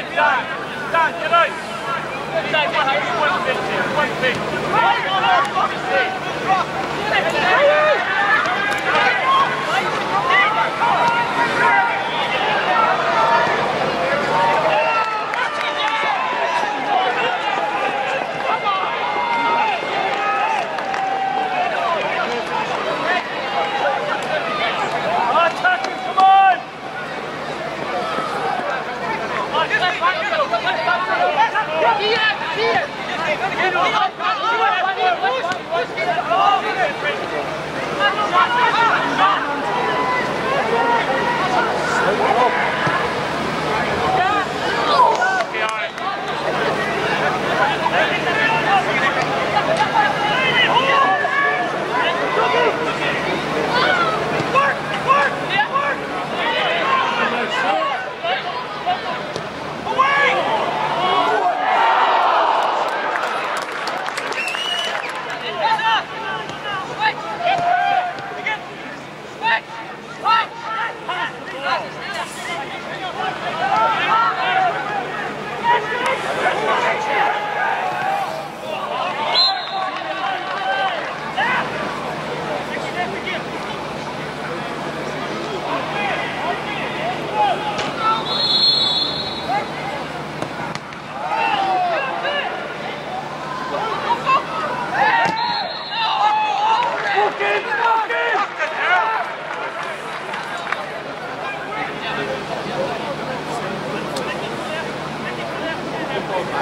One fifty, one fifty. ¡Sigan, sigan!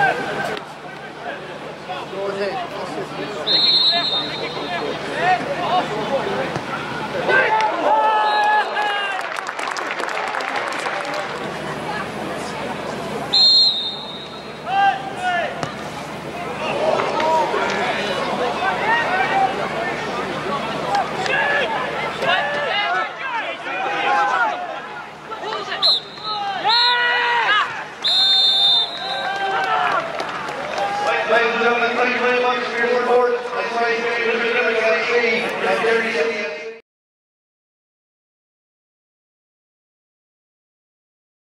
Go ahead.